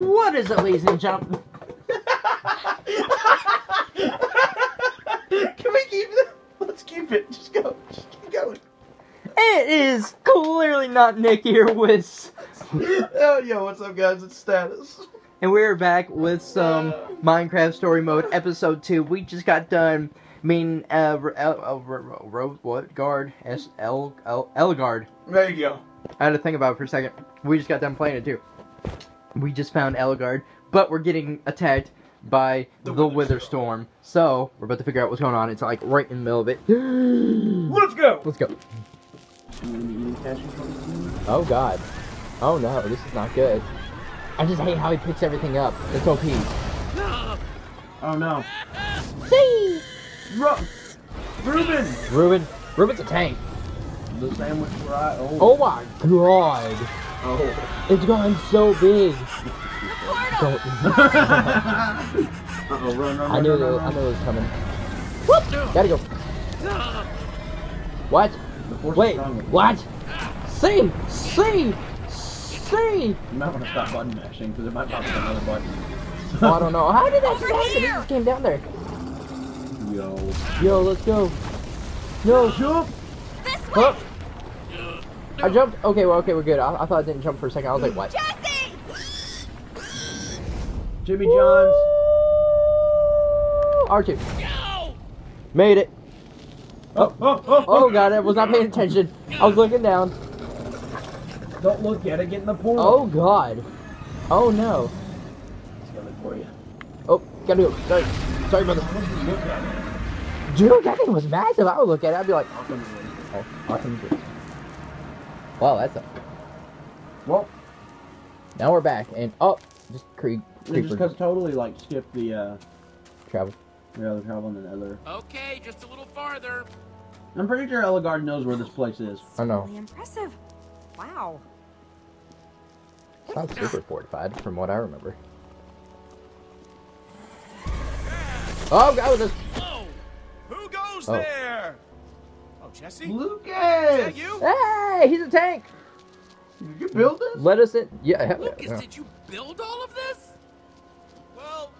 What is it, ladies and gentlemen? Can we keep it? Let's keep it. Just go. Just keep going. It is clearly not Nick here with, oh, yo, what's up, guys? It's Status. and we're back with some Minecraft Story Mode Episode 2. We just got done meeting, uh, R- El- El- R- Ro- what? Guard? S- El- El- There you go. I had to think about it for a second. We just got done playing it too. We just found Ellegaard, but we're getting attacked by the, The Wither Witherstorm. Storm. So, we're about to figure out what's going on. It's like right in the middle of it. Let's go. Let's go. Oh god. Oh no, this is not good. I just hate how he picks everything up. It's OP. Oh no. See? Ru- Reuben. Reuben. Reuben's a tank. The sandwich right. Oh. Oh my god. Oh. It's gotten so big. Don't. Uh-oh, run, run, I run, knew run, it, run, I run. knew it was coming. Whoop! Gotta go. What? The force is Wait, strong with you. what? See! See! See! You might want to stop button mashing because it might pop up another button. Oh, I don't know. How did that just happen? It just came down there. Yo. Yo, let's go. No. Jump. Huh? I jumped. Okay, well, okay, we're good. I, I thought I didn't jump for a second. I was like, what? Jesse! Jimmy Johns. R2. Made it. Oh, oh, oh, oh, Oh god, I was not paying attention. I was looking down. Don't look at it. Get in the pool. Oh god. Oh no. It's coming for you. Oh, gotta go. Sorry. Sorry, brother. Look at it. Dude, that thing was massive. I would look at it. I'd be like, I'll come in. oh, awesome. Wow, that's a. Well, Now we're back, and oh, just cre- we creeper just cause totally like skip the uh travel. the other travel and the other. Okay, just a little farther. I'm pretty sure Ellegaard knows where this place is. I know. Really impressive. Wow. It's not super fortified, from what I remember. Oh, God, with this. Whoa! Who goes Oh. there? Jesse? Is Lukas! that you? Hey, he's a tank. Did you build this? Let us in. Yeah, hell Lukas, yeah. did you build all of this? Well,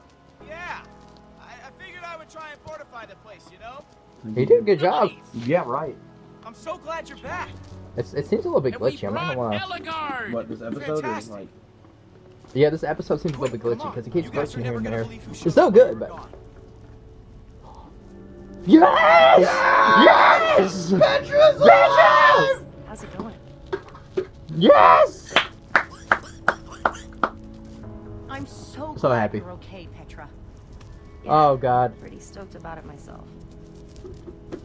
yeah. I, I figured I would try and fortify the place, you know? He did a good job. Yeah, right. I'm so glad you're back. It's, it seems a little bit And glitchy. I'm not gonna lie. What this episode is like? Yeah, this episode seems a little bit glitchy because it keeps You guys are glitching here and there. believe who showed It's so good, but gone. Yes, yes, Petra's yes, How's it going? yes. I'm so, So glad happy. you're okay, Petra. Oh God, Pretty stoked about it myself.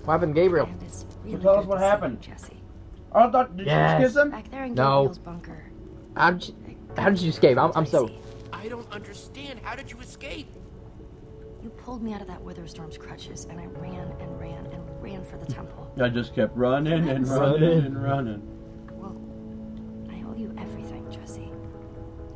what happened, Gabriel? And it's really tell us what to see you, happened. Jesse. Oh, I thought did Yes. you just kiss him? Back there in No. Gabriel's bunker. How did you, how did you escape? I'm, I'm so. I don't understand. How did you escape? You pulled me out of that Witherstorm's crutches, and I ran and ran and ran for the temple. I just kept running and running Running. and running. Well, I owe you everything, Jesse.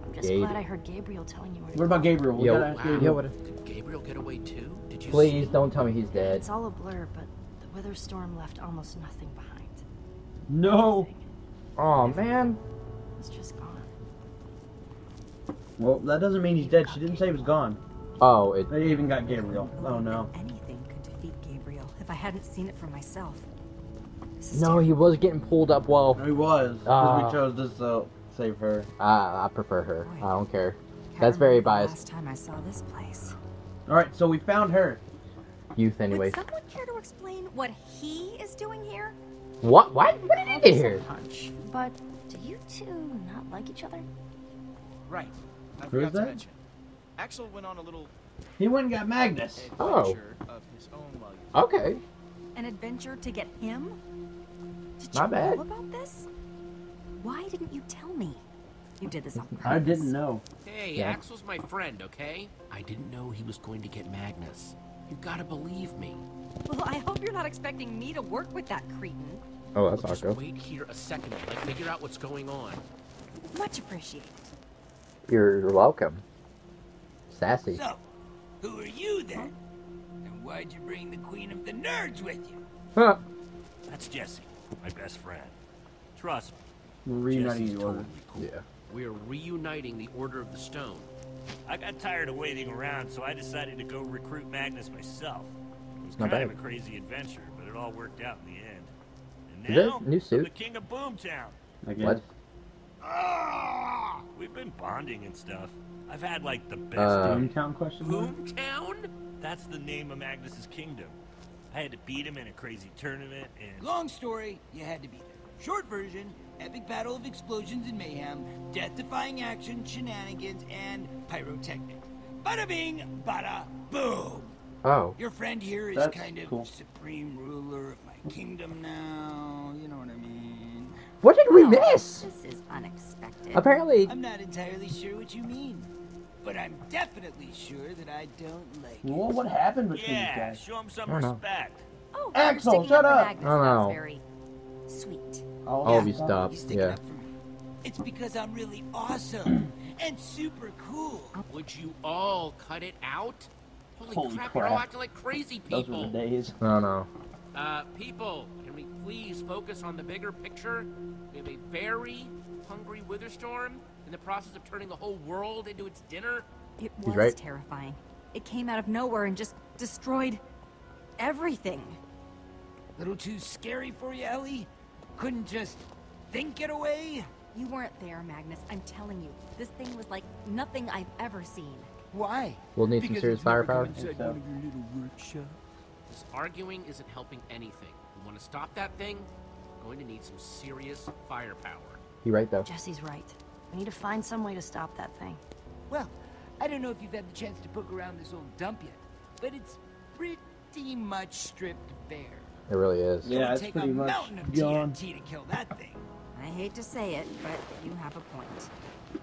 I'm just Gabe. glad I heard Gabriel telling you where What about. Gabriel? We Yo, wow. Gabriel. Yo, what? Did Gabriel get away too? Did you Please see? don't tell me he's dead. It's all a blur, but the Witherstorm left almost nothing behind. No. Everything Oh man. was just gone. Well, that doesn't mean he's dead. She didn't say he was gone. Oh, it. They even got Gabriel. Oh no. Anything could defeat Gabriel if I hadn't seen it for myself. No, he was getting pulled up. Well, No, he was. Because Ah. we chose this to save her. I, I prefer her. Boy. I don't care. That's very biased. Last time I saw this place. Alright, so we found her. Youth, anyway. Would someone care to explain what he is doing here? What? What? What did he Called get here? Punch. But do you two not like each other? Right. I Who forgot is to that? mention. Axel went on a little He went and got Magnus. Oh. adventure of his own while Okay. An adventure to get him? Did Not you bad. know about this? Why didn't you tell me? You did this on purpose. I didn't know. Hey, Yeah. Axel's my friend, okay? I didn't know he was going to get Magnus. You gotta believe me. Well, I hope you're not expecting me to work with that cretin. Oh, that's Just Arco. wait here a second while I figure out what's going on. Much appreciated. You're, you're welcome. Sassy. So, who are you then? And why'd you bring the Queen of the Nerds with you? Huh. That's Jesse, my best friend. Trust me, We're reuniting Jesse's the order. totally cool. Yeah. We are reuniting the Order of the Stone. I got tired of waiting around, so I decided to go recruit Magnus myself. It was Not kind of a crazy adventure, but it all worked out in the end. And Is that now, a new I'm suit? the king of Boomtown. I guess. What? Ah, we've been bonding and stuff. I've had like the best Uh, days. Boomtown question mark? Boomtown? That's the name of Magnus's kingdom. I had to beat him in a crazy tournament, and Long story, you had to be there. Short version, epic battle of explosions and mayhem, death-defying action, shenanigans, and pyrotechnics. Bada bing, bada boom. Oh. Your friend here is That's kind of cool. supreme ruler of my kingdom now. You know what I mean? What did we miss? This is unexpected. Apparently, I'm not entirely sure what you mean, but I'm definitely sure that I don't like it. Well, what happened between yeah, you guys? show him some I don't know. respect. Oh, Axel, sticking shut for up. Magnus. I don't know. Very sweet. Oh, all of you stop. stop. Yeah. up for me. It's because I'm really awesome and super cool. Would you all cut it out? Holy, Holy crap, you're all acting like crazy people. Those were the days. No, no. Uh, people, can we please focus on the bigger picture? We have a very hungry Witherstorm in the process of turning the whole world into its dinner. It was right. terrifying. It came out of nowhere and just destroyed everything. Little too scary for you, Ellie? Couldn't just think it away? You weren't there, Magnus. I'm telling you, this thing was like nothing I've ever seen. Why? We'll need some serious firepower. come inside So. one of your little workshops. This arguing isn't helping anything. You want to stop that thing? We're going to need some serious firepower. You right though. Jesse's right. We need to find some way to stop that thing. Well, I don't know if you've had the chance to poke around this old dump yet, but it's pretty much stripped bare. It really is. It Yeah, would it's take pretty a much mountain of gone. TNT to kill that thing. I hate to say it, but you have a point.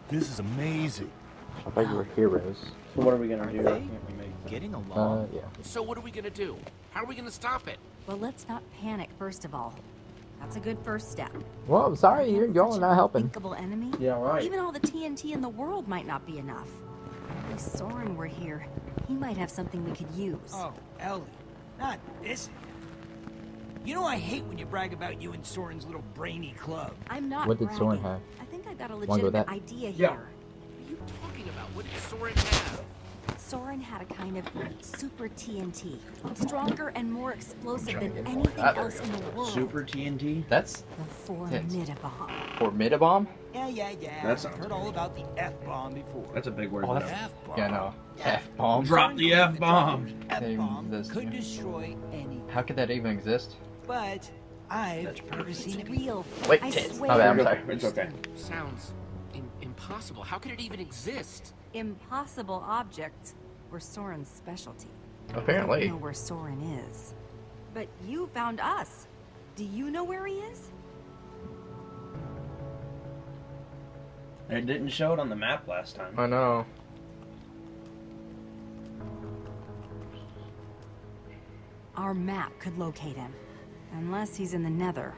This is amazing. I thought you were heroes. So what are we gonna Are do? they? Can't we make Getting Uh, along. yeah. So what are we going to do? How are we going to stop it? Well, let's not panic, first of all. That's a good first step. Well, I'm sorry, you're Against such going not helping. unthinkable enemy? Yeah, right. Even all the TNT in the world might not be enough. If Soren were here, he might have something we could use. Oh, Ellie, not this. You know I hate when you brag about you and Soren's little brainy club. I'm not What did Soren have? I think I got a Wanna go with legitimate that? idea Yeah. here. What are you talking about? What did Soren have? Soren had a kind of super TNT. Stronger and more explosive than anything Ah, else in the world. Super TNT? That's The Formidi-Bomb. Formidi-Bomb? Yeah, yeah, yeah. That I've sounds heard all about the F-bomb before. That's a big word. Oh, that's- F-bomb. Yeah, no. F bomb. Drop the F-bomb. F-bomb could destroy anything. How could that even exist? But I've That's never perfect. seen it real. Wait, I swear. My bad, I'm sorry. It's okay. Sounds in- impossible. How could it even exist? Impossible objects were Soren's specialty. I Apparently. don't know where Soren is. But you found us. Do you know where he is? It didn't show it on the map last time. I know. Our map could locate him. Unless he's in the nether.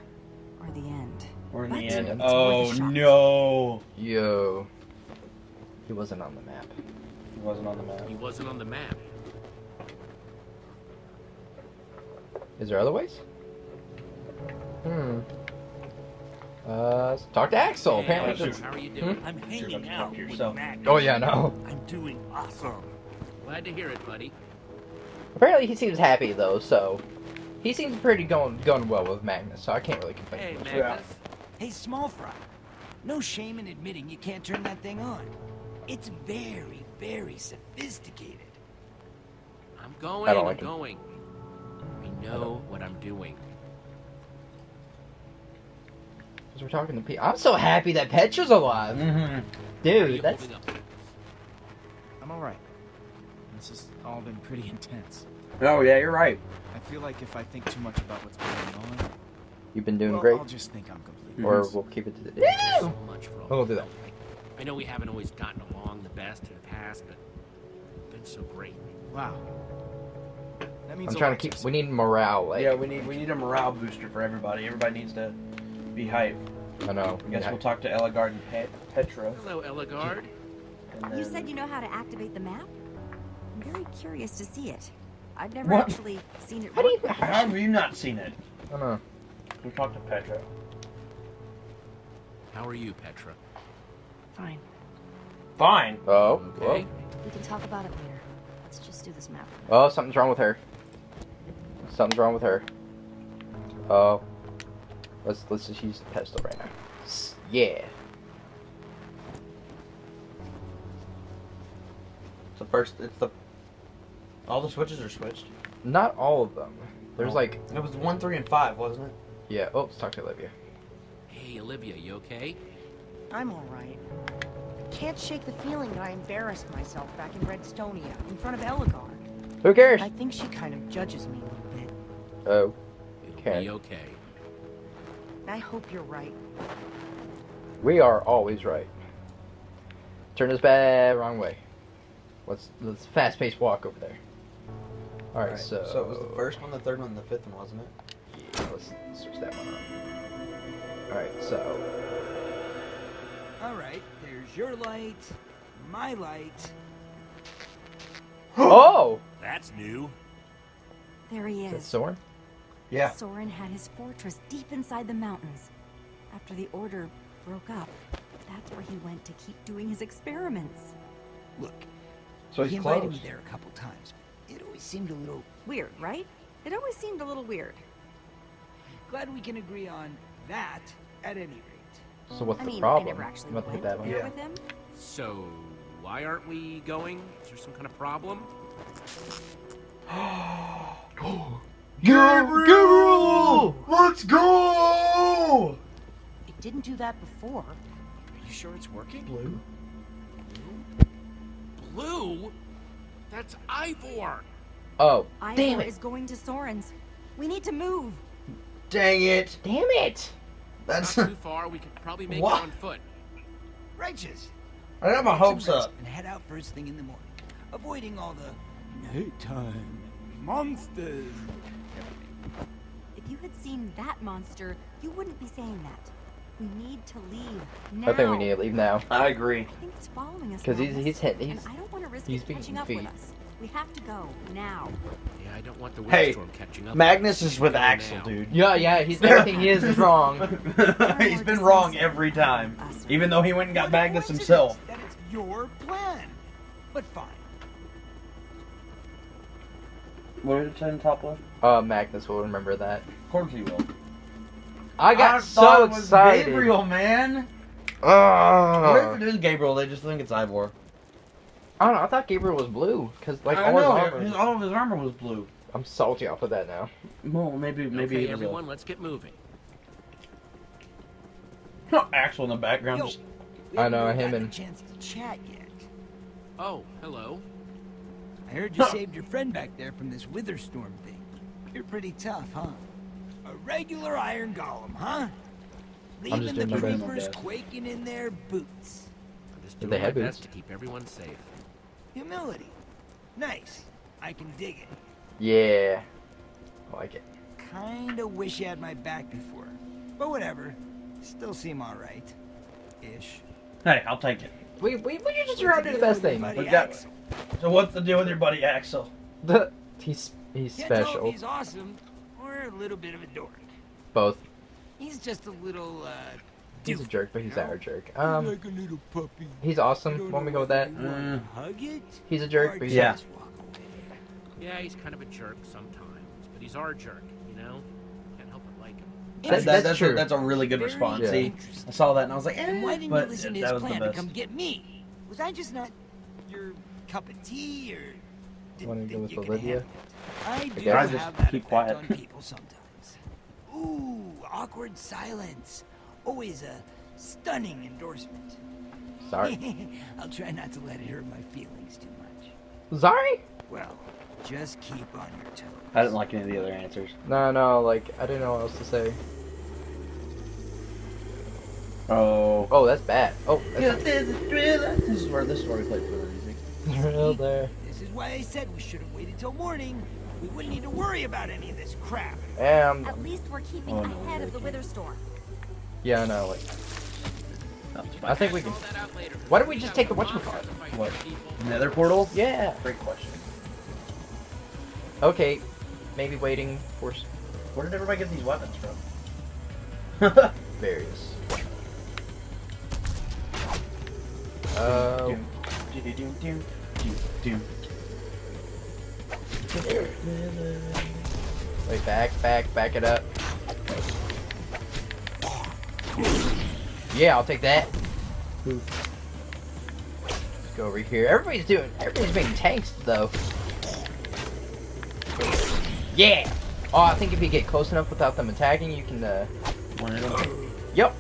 Or the end. Or in But the end. worth Oh no! Yo. He wasn't on the map. He wasn't on the map. He wasn't on the map. Is there other ways? Hmm. Uh, let's talk to Axel. Hey, Apparently, Axel. that's- how are you doing? I'm hanging gonna out to with yourself. Magnus. Oh yeah, no. I'm doing awesome. Glad to hear it, buddy. Apparently, he seems happy though. So, he seems pretty going going well with Magnus. So I can't really complain. Hey, too much. Magnus. Hey, small fry. No shame in admitting you can't turn that thing on. It's very, very sophisticated. I'm going. I don't I'm like him. going. We know what I'm doing. Because we're talking to Pete. I'm so happy that Petra's alive, Mm-hmm. Dude. That's? I'm alright. This has all been pretty intense. Oh yeah, you're right. I feel like if I think too much about what's going on, you've been doing well, great. I'll just think I'm complete. Or Mhm. we'll keep it to the. Thank you so much for all We'll do help. I, I know we haven't always gotten along the best in the past, but you've been so great. Wow. That means I'm trying to keep. We need morale. Like, yeah, we need we need a morale booster for everybody. Everybody needs to be hyped. I know. I guess yeah. we'll talk to Ellegaard and Pet- Petra. Hello, Ellegaard. And You said you know how to activate the map? I'm very curious to see it. I've never What? actually seen it How do you? How have you not seen it? I don't know. We'll talk to Petra. How are you, Petra? Fine. Fine. Oh, Okay. We can talk about it later. Let's just do this map for now. oh, something's wrong with her. Something's wrong with her. Oh, let's let's just use the pestle right now. Yeah. It's the first. It's the. All the switches are switched. Not all of them. There's Oh. like It was one, three, and five, wasn't it? yeah. Oh, let's talk to Olivia. Hey, Olivia, you okay? I'm alright. I can't shake the feeling that I embarrassed myself back in Redstonia, in front of Ellegaard. Who cares? I think she kind of judges me a little bit. Oh, It'll be okay. I hope you're right. we are always right. Turn this bad wrong way. Let's let's fast paced walk over there. All right, Alright, so So it was the first one, the third one, and the fifth one, wasn't it? Yeah, let's switch that one up. All right, so All right, there's your light, my light. oh, That's new. There he is that is. Soren? Yeah. Soren had his fortress deep inside the mountains. After the Order broke up, that's where he went to keep doing his experiments. Look, So he invited closed. me there a couple times. It always seemed a little. Weird, right? It always seemed a little weird. Glad we can agree on that at any rate. So what's I the mean, problem? I never actually What the went bad one? there Yeah. with him. So, why aren't we going? Is there some kind of problem? Gabriel! Let's go! It didn't do that before. Are you sure it's working? Blue. Blue? That's Ivor! Oh, Ivor damn it! is going to Soren's. We need to move. Dang it! Damn it! That's. Not too far, we could probably make What? it on foot. Righteous. I got my hopes up. And head out first thing in the morning, avoiding all the nighttime monsters. If you had seen that monster, you wouldn't be saying that. We need to leave now. I think we need to leave now. I agree. I think it's following us. 'Cause he's- Magnus, he's hit- he's- I don't want to risk he's it beating catching up feet. With us. We have to go now. Yeah, I don't want the Hey, windstorm catching up. Magnus is with Axel, now. dude. Yeah, yeah. He's everything he is is wrong. He's been wrong every time. Even though he went and got Magnus himself. That it's your plan. But fine. What did it say in the top left? Uh, Magnus will remember that. Of course he will. I got thought so it was excited. Gabriel, man. Ugh. What if it is Gabriel? They just think it's Ivor. I don't know. I thought Gabriel was blue because like I all his armor. his- all of his armor was blue. I'm salty off of that now. Well, maybe maybe okay, it was a- everyone, let's get moving. Not Axel in the background. Yo, Just, I haven't know, him and- chance to chat yet. Oh, hello. I heard you saved your friend back there from this Witherstorm thing. You're pretty tough, huh? A regular iron golem, huh? I'm Leaving the doing my best. creepers quaking in their boots. I'm just doing they my have best boots? to keep everyone safe. Humility. Nice. I can dig it. Yeah, I like it. Kinda wish you had my back before. But whatever. Still seem alright. Ish. hey, I'll take it. We we, we just What's trying to do the best thing. your buddy We got- Axel? So what's the deal with your buddy Axel? The he's he's Can't tell if special. he's awesome or a little bit of a dork. Both. He's just a little, uh... He's a jerk, but he's our jerk. He's Um, like a little puppy. he's awesome. don't Want me to go with that? whether you wanna Mm. Hug it? He's a jerk, but he's Yeah. just walk away. Yeah, he's kind of a jerk sometimes, but he's our jerk, you know? Can't help but like him. That- That- that's that's true. A, that's a really good Very response. Yeah. See. I saw that and I was like, eh, And why didn't but you listen to his plan to come get me? Was I just not your cup of tea, or didn't Wanna go think with you could Olivia? handle it? I do guess. I have just that keep quiet. on people sometimes. Ooh, awkward silence. Always a stunning endorsement. sorry. I'll try not to let it hurt my feelings too much. Sorry? Well, just keep on your toes. I didn't like any of the other answers. No, no. Like I didn't know what else to say. Oh. Oh, that's bad. Oh, that's This is where this is where we played for the music. real there. This is why I said we should have waited till morning. We wouldn't need to worry about any of this crap. Um, At least we're keeping Oh, no, ahead of the okay. Witherstorm. Yeah, I know. Like, I think we can. All that out later. Why don't we just take the more whatchamacallit? monsters to fight, What? Nether portal? Yeah. Great question. Okay. Maybe waiting for s- Where did everybody get these weapons from? various. Oh. Wait, back, back, back it up. Yeah, I'll take that. Let's go over here. Everybody's doing. Everybody's being tanks though. Yeah. Oh, I think if you get close enough without them attacking, you can. uh... One of them. Yep.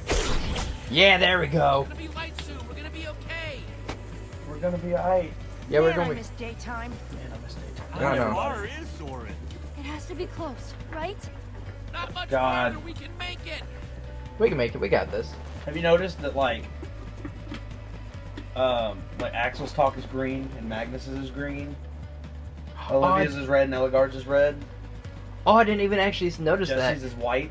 Yeah, there we go. It's gonna be light soon. We're gonna be okay. We're gonna be alright. Yeah, we're Man, I going. miss daytime. Man, I missed it. I don't know. car is soaring. It has to be close, right? Not much God. farther. We can make it. We can make it. We got this. Have you noticed that like um like Axel's talk is green and Magnus's is green? Olivia's is red and Ellegaard's is red. Oh, I didn't even actually notice that. Jesse's is white.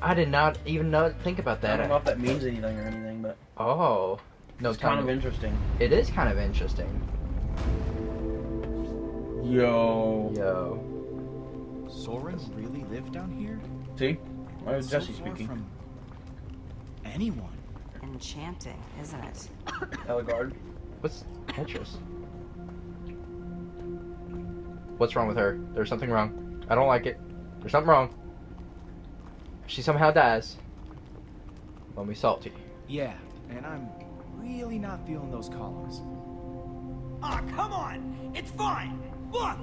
I did not even know think about that. I don't know if that means anything or anything, but Oh, no, it's kind tell of interesting. It is kind of interesting. Yo. Yo. Soren really lived down here? See? Why is So Jesse speaking? from anyone. Enchanting, isn't it? Ellegaard. What's Petrus? What's wrong with her? There's something wrong. I don't like it. There's something wrong. She somehow dies. When we salty. Yeah, and I'm really not feeling those columns. Ah, come on! It's fine! Look!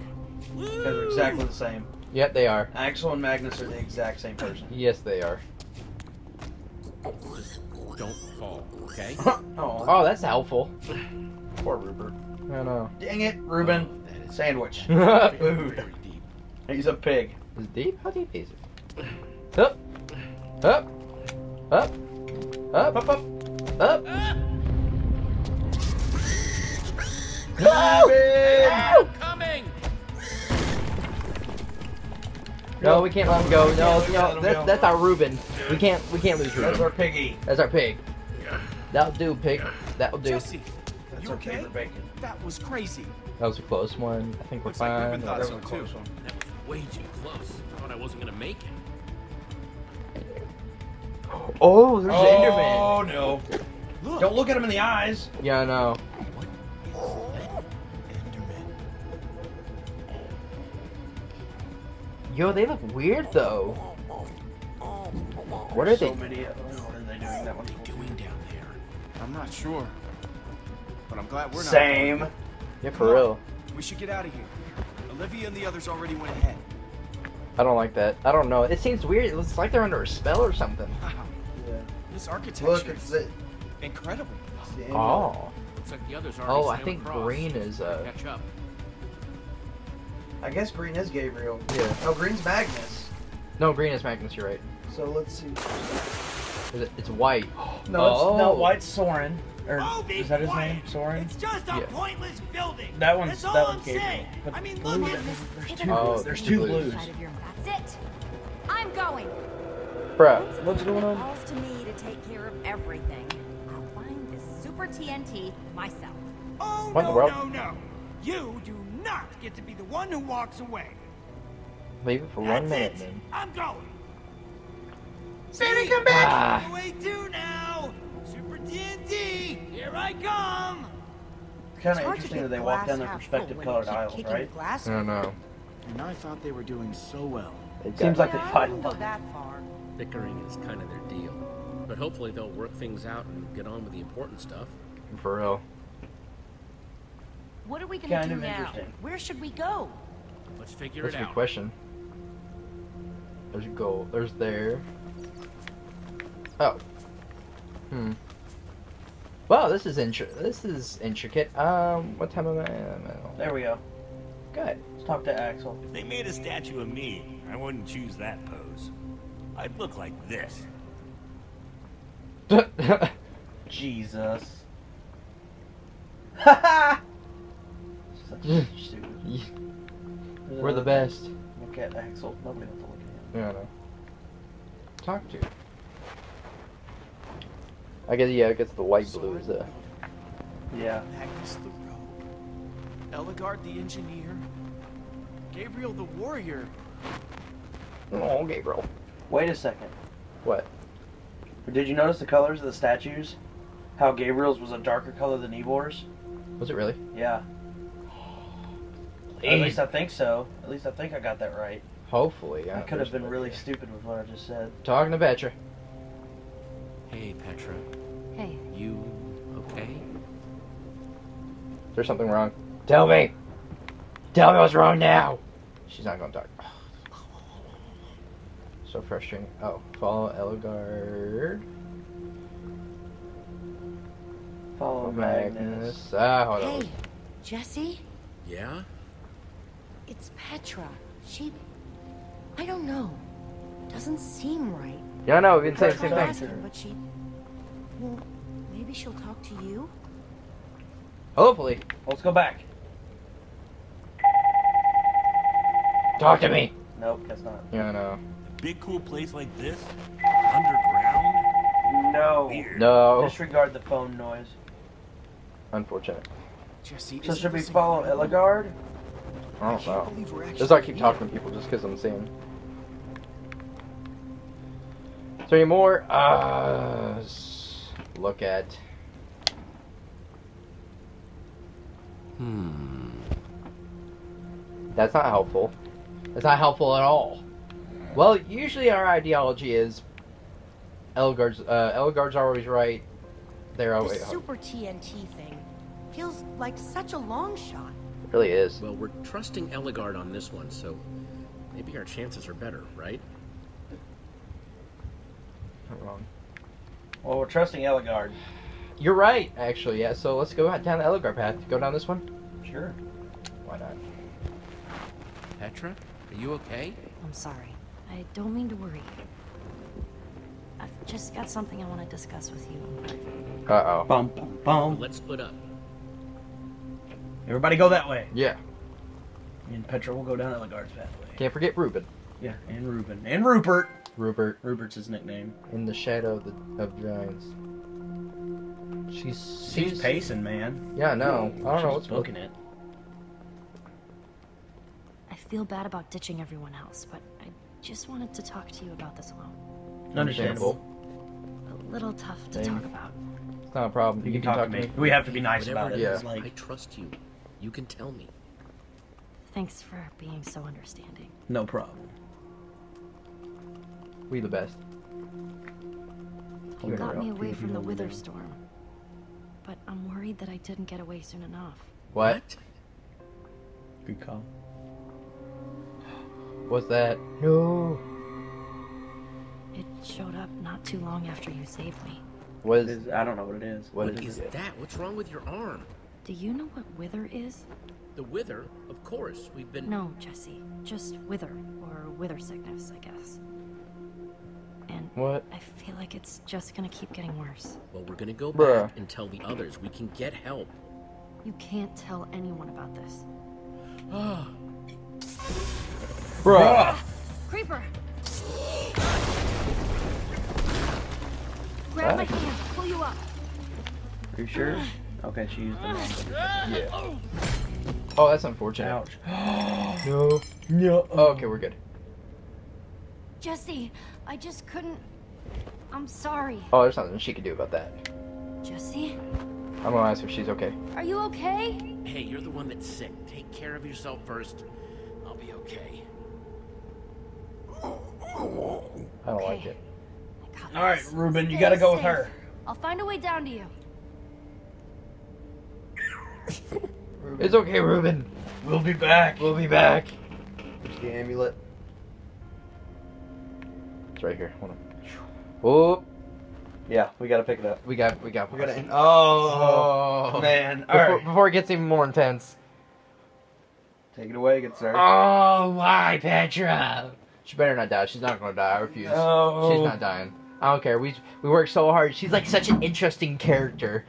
You guys are exactly the same. Yep, they are. Axel and Magnus are the exact same person. Yes, they are. Don't fall, okay? oh, Oh, that's helpful. poor Rupert. I know. Dang it, Ruben. Oh, that is Sandwich. very, Food. very deep. He's a pig. Is deep? How deep is it? Up, up, up, up, up, up, up. Ah! I'm coming! Ah! No, we can't let him go. No, no, that's, that's our Reuben. We can't, we can't lose Reuben. That's our piggy. That's our pig. That'll do, pig. That'll do. Jesse, That's you our okay? favorite bacon. That was crazy. That was a close one. I think we're Looks like fine. Reuben thought That so was a too. close one. That was way too close. I thought I wasn't gonna make it. Oh, there's the Enderman. Oh no! Look. Don't look at him in the eyes. Yeah, I know. Yo, they look weird though. What are so they? many of them. What are they doing? That one's What are they doing down there? I'm not sure. But I'm glad we're not. Same. Yeah, for real. We should get out of here. Olivia and the others already went ahead. I don't like that. I don't know. It seems weird. It's like they're under a spell or something. Wow. Yeah. This architecture Look, it's is incredible. Oh. Looks like the others already Oh, I think across. green is, uh, Catch up. I guess green is Gabriel. Yeah. Oh, green's Magnus. No, green is Magnus. You're right. So let's see. Is it- It's white. No, it's, no, Oh. White's Soren. Or Oh, is that his quiet. name? Soren. It's just a Yeah. pointless building! That one's That's all that I'm one's Gabriel. saying! But I mean, look at there's, there's Pivot two. Oh, there's two two blues. blues. Side of your mouth. That's it. I'm going. Bruh. What's going on? falls to me to take care of everything. I'll find this super TNT myself. Oh, What in no, the world? no, no! You do not get to be the one who walks away. Leave it for That's one minute it. then. I'm going. Sammy, come back! Ah. Way two now. Super TNT. Here I come. It's kind of interesting that they walk down their half perspective colored aisles, right? glass I don't know. And I thought they were doing so well. It got- Seems like they Yeah, I fight. go that far. Bickering is kind of their deal. But hopefully they'll work things out and get on with the important stuff. for real. What are we gonna Kind do of now? interesting. Where should we go? Let's figure That's a good out. question. There's a goal. There's there. Oh. Hmm. Wow, this is intri- This is intricate. Um, what time am I? I'm at? There we go. Good. Let's talk to Axel. If they made a statue of me, I wouldn't choose that pose. I'd look like this. Jesus. Ha Such stupid. We're the best. Look at Axel. Nobody wants to look at him. Yeah, I know. Talk to. I guess yeah. I guess the light blue is uh. Yeah. Magnus the Rogue. Eligard the Engineer. Gabriel the Warrior. Oh, Gabriel. Wait a second. What? Did you notice the colors of the statues? How Gabriel's was a darker color than Ivor's? Was it really? Yeah. At least I think so. At least I think I got that right. Hopefully, yeah. I could have been really stupid with what I just said. Talking to Petra. Hey, Petra. Hey, You okay? Is there something wrong? Tell me. Tell me what's wrong now. She's not gonna talk. So frustrating. Oh, follow Ellegaard. Follow Magnus. Ah, hold on. Hey, Jesse? Yeah? It's Petra. She. I don't know. Doesn't seem right. Yeah, no, we've been saying the Tried same thing. asking, but she. Well, maybe she'll talk to you? Hopefully. Let's go back. Talk to me. Nope, that's not. Yeah, no. A big cool place like this? Underground? No. Weird. No. Disregard the phone noise. Unfortunate. Jesse, So should we follow incredible? Ellegaard? I don't know. Just actually keep talking to people just because I'm seeing. So any more? Uh, look at. Hmm. That's not helpful. That's not helpful at all. Well, usually our ideology is Ellegaard's uh, Ellegaard's always right. They're always. The always super TNT thing feels like such a long shot. It really is. Well, we're trusting Ellegaard on this one, so maybe our chances are better, right? Not wrong. Well, we're trusting Ellegaard. You're right, actually. Yeah. So let's go down the Ellegaard path. Go down this one. Sure. Why not? Petra, are you okay? I'm sorry. I don't mean to worry. I've just got something I want to discuss with you. Uh oh. Bum, bum, Well, bum. let's split up. Everybody go that way. Yeah. And Petra will go down Ellegaard's pathway. Can't forget Reuben. Yeah, and Reuben. And Rupert. Rupert Rupert's his nickname. in the shadow of the of giants. She's She's pacing, man. Yeah, no. I don't know She's what's booking it. I feel bad about ditching everyone else, but I just wanted to talk to you about this alone. Understandable. A little tough to Same. talk about. It's not a problem. You, can, talk, to me. We have to be nice Whatever about it it. Yeah. Like, I trust you. You can tell me. Thanks for being so understanding. no problem. We the best. You got me away from the Yeah. Wither Storm. But I'm worried that I didn't get away soon enough. What? Good call. What's that? No. It showed up not too long after you saved me. What is? It is? is, I don't know what it is. What What is is it? that? What's wrong with your arm? Do you know what Wither is? The wither? Of course. We've been. No, Jesse. Just Wither, or Wither sickness, I guess. And What? I feel like it's just gonna keep getting worse. Well, we're gonna go Bruh. back and tell the others we can get help. You can't tell anyone about this. Ah, Bruh. Creeper! Grab my hand, pull you up. Are you sure? Okay, she used the wrong. Yeah. Oh, that's unfortunate. Ouch. No. no. Oh, okay, we're good. Jesse, I just couldn't. I'm sorry. Oh, there's nothing she can do about that. Jesse, I'm gonna ask if she's okay. are you okay? hey, you're the one that's sick. Take care of yourself first. I'll be okay. I don't like it. I All right, this. Reuben, you gotta go with her. I'll find a way down to you. It's okay, Reuben. We'll be back. We'll be back. Where's the amulet? It's right here. Hold on. Oh, Yeah, we gotta pick it up. we got, we got. We gotta. Oh, Oh, man. All Before, right. before it gets even more intense. Take it away, good sir. Oh, why, Petra? She better not die. She's not gonna die. I refuse. No. She's not dying. I don't care. We we work so hard. She's like such an interesting character.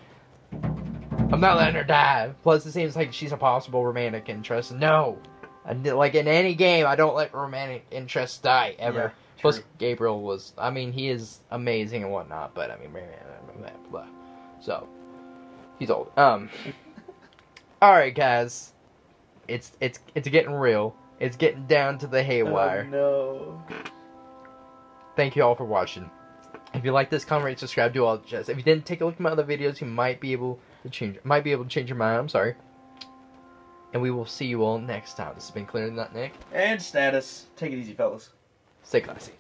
I'm not letting her die. Plus, it seems like she's a possible romantic interest. No, and like in any game, I don't let romantic interests die ever. Yeah, Plus. Gabriel was. I mean, he is amazing and whatnot. But I mean, blah, blah, blah, blah. so he's old. Um. all right, guys. It's it's it's getting real. It's getting down to the haywire. Oh, no. Thank you all for watching. If you like this, comment, rate, subscribe, do all the jazz. If you didn't take a look at my other videos, you might be able to change might be able to change your mind. I'm sorry. And we will see you all next time. This has been Clearly Not Nick. And status. Take it easy, fellas. Stay classy.